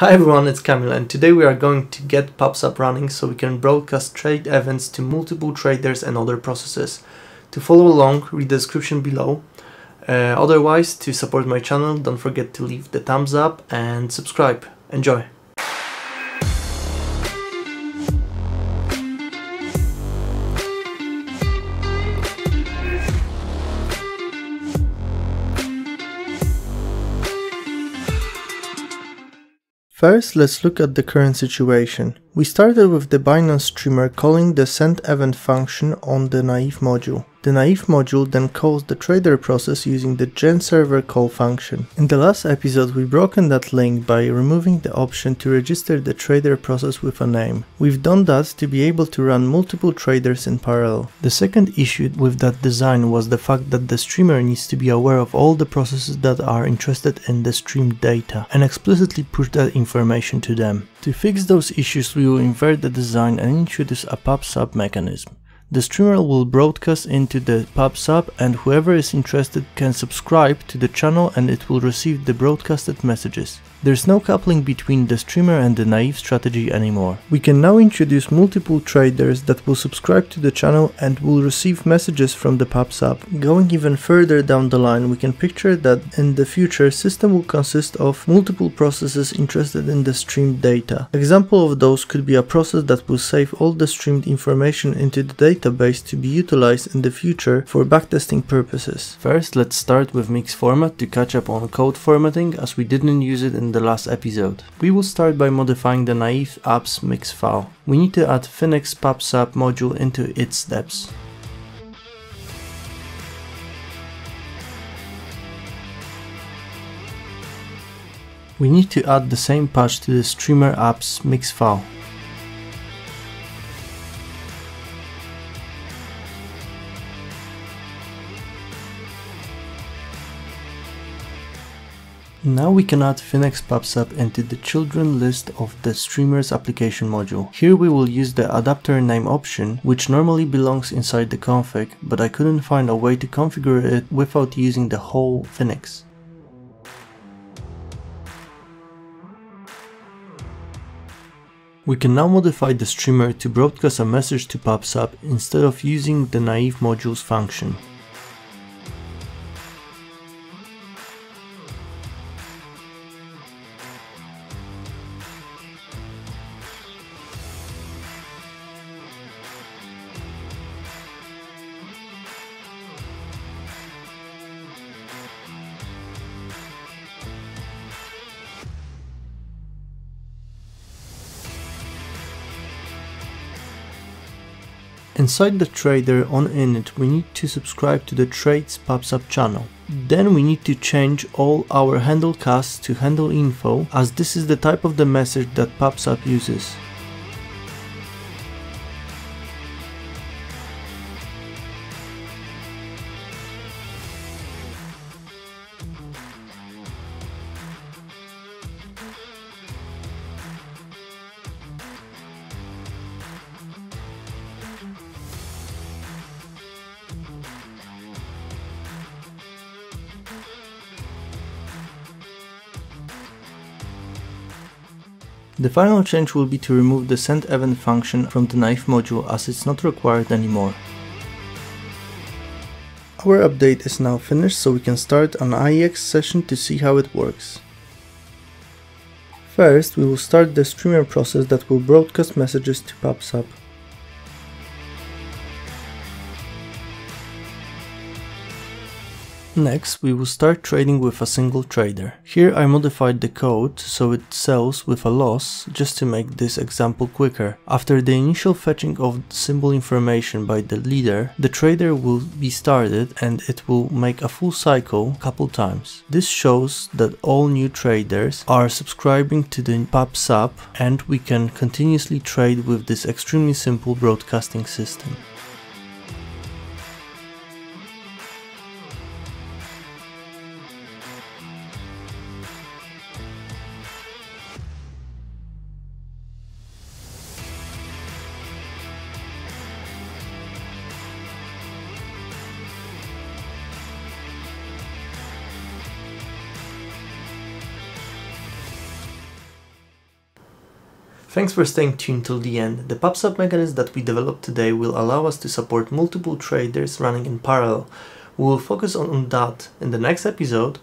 Hi everyone, it's Kamil and today we are going to get PubSub running so we can broadcast trade events to multiple traders and other processes. To follow along, read the description below. Uh, otherwise, to support my channel, don't forget to leave the thumbs up and subscribe. Enjoy! First, let's look at the current situation. We started with the Binance streamer calling the send event function on the naive module. The naive module then calls the trader process using the gen server call function. In the last episode we broken that link by removing the option to register the trader process with a name. We've done that to be able to run multiple traders in parallel. The second issue with that design was the fact that the streamer needs to be aware of all the processes that are interested in the streamed data and explicitly push that information to them. To fix those issues we will invert the design and introduce a pub sub mechanism. The streamer will broadcast into the PubSub and whoever is interested can subscribe to the channel and it will receive the broadcasted messages. There's no coupling between the streamer and the naive strategy anymore. We can now introduce multiple traders that will subscribe to the channel and will receive messages from the PubSub. Going even further down the line, we can picture that in the future system will consist of multiple processes interested in the streamed data. Example of those could be a process that will save all the streamed information into the database to be utilized in the future for backtesting purposes. First, let's start with mix format to catch up on code formatting as we didn't use it in the last episode. We will start by modifying the naive apps mix file. We need to add Phoenix PubSub module into its deps. We need to add the same patch to the streamer apps mix file. Now we can add Phoenix PubSub into the children list of the streamer's application module. Here we will use the adapter name option, which normally belongs inside the config, but I couldn't find a way to configure it without using the whole Phoenix. We can now modify the streamer to broadcast a message to PubSub instead of using the naive modules function. Inside the trader on init we need to subscribe to the trades PubSub channel. Then we need to change all our handle casts to handle info as this is the type of the message that PubSub uses. The final change will be to remove the send event function from the naive module as it's not required anymore. Our update is now finished so we can start an IEX session to see how it works. First, we will start the streamer process that will broadcast messages to PubSub. Next, we will start trading with a single trader. Here I modified the code so it sells with a loss just to make this example quicker. After the initial fetching of symbol information by the leader, the trader will be started and it will make a full cycle a couple times. This shows that all new traders are subscribing to the PubSub and we can continuously trade with this extremely simple broadcasting system. Thanks for staying tuned till the end. The PubSub mechanism that we developed today will allow us to support multiple traders running in parallel. We will focus on, that in the next episode.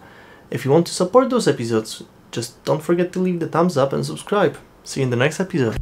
If you want to support those episodes, just don't forget to leave the thumbs up and subscribe. See you in the next episode.